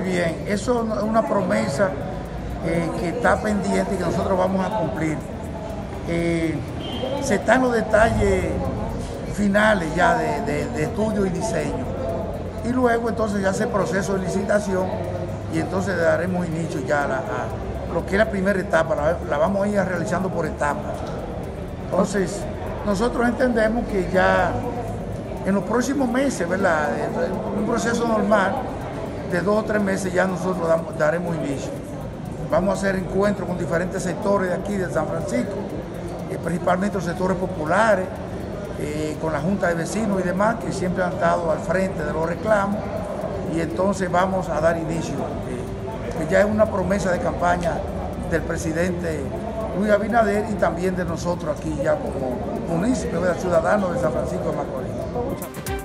bien, eso es una promesa eh, que está pendiente y que nosotros vamos a cumplir. Eh, se están los detalles finales ya de, estudio y diseño. Y luego entonces ya hace proceso de licitación y entonces daremos inicio ya a, lo que es la primera etapa, la, vamos a ir realizando por etapas. Entonces, nosotros entendemos que ya en los próximos meses, ¿verdad? Un proceso normal de dos o tres meses ya nosotros daremos inicio. Vamos a hacer encuentros con diferentes sectores de aquí, de San Francisco, eh, principalmente los sectores populares, eh, con la Junta de Vecinos y demás, que siempre han estado al frente de los reclamos, y entonces vamos a dar inicio, eh, que ya es una promesa de campaña del presidente Luis Abinader y también de nosotros aquí ya como municipios, ciudadanos de San Francisco de Macorís.